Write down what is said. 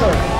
sir.